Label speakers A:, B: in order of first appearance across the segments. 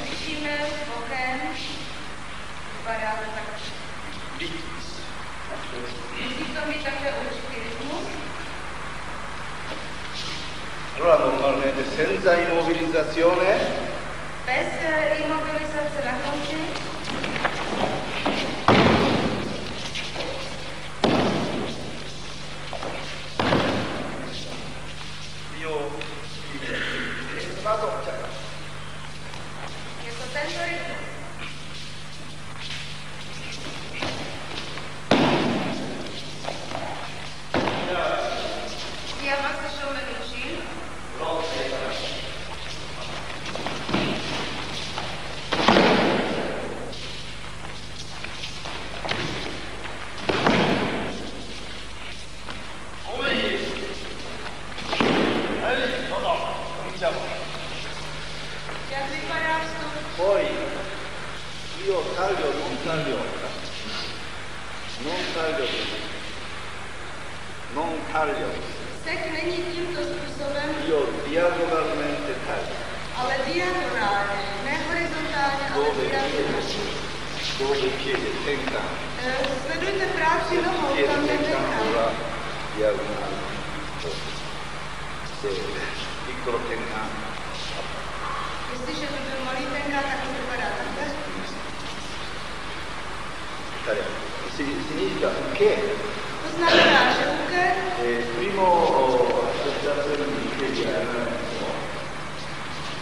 A: Musimy bochen,
B: tak. Musimy to mi tak
A: Allora normalmente senza immobilizzazione
B: Bez eh, imobilizace na konci.
A: io vado
B: Jako
A: taglio non taglio. Non taglio. Non taglio.
B: Sek není tímto způsobem,
A: io diagonalmente taglio.
B: ale diagonálně, ne horizontálně, ale
A: piede dove piede tenga
B: Eh, nohou,
A: piede
B: tam
A: tenga
B: nenechám.
A: la diagonale. Se piccolo
B: by byl malý tenka, tak to vypadá takhle.
A: Italiano. Si- significa che
B: úker,
A: Eh, primo associazione di piedi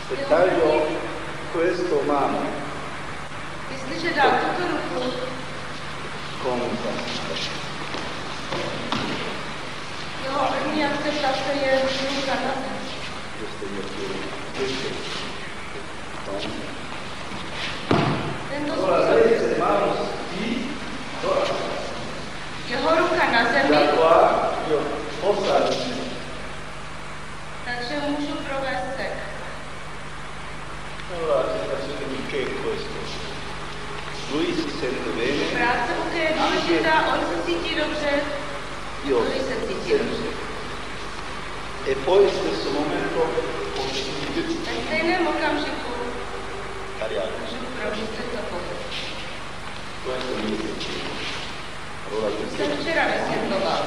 A: se taglio questo mano
B: jestliže dám tuto ruku,
A: con
B: jeho první akceptace je ruka na zem.
A: questo è questo lui si sente bene
B: Práce důležitá, on se cítí dobře,
A: io
B: lui se cítí dobře.
A: e poi in stesso momento posso
B: Ve stejném okamžiku
A: cariare
B: můžu provést tento pohyb.
A: questo mi allora questo
B: Jsem včera vysvětloval.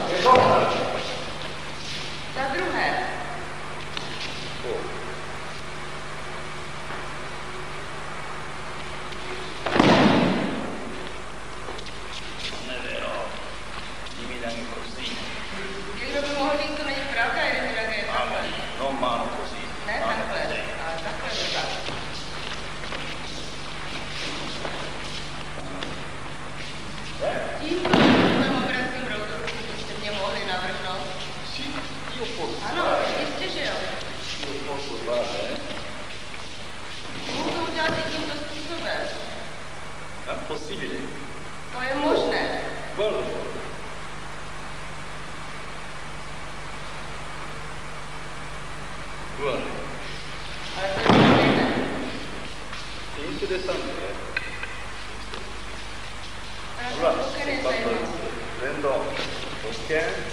A: a possibile.
B: To je možné.
A: Wonderful.
B: Good. Interesante. Wolno. Rendo. Oken.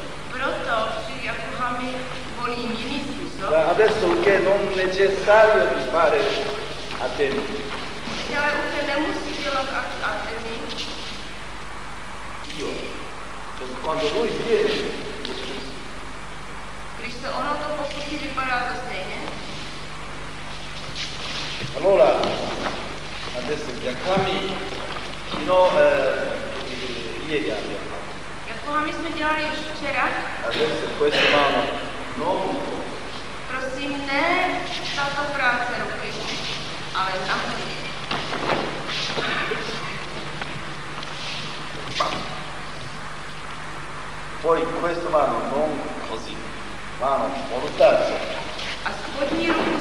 A: Adesso che non è necessario di fare a tempo.
B: A.
A: Io, quando lui viene,
B: ono to stejně.
A: Allora, adesso Giacami, fino eh, ieri abbiamo.
B: Jako my jsme dělali už včera,
A: Adesso questa mano non
B: prosím, ne tato práce ruky, ale nahoru.
A: poi questa mano non così, mano volontaria.
B: A spodní ruku